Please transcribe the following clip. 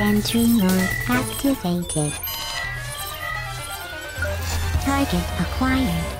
Sentry mode activated. Target acquired.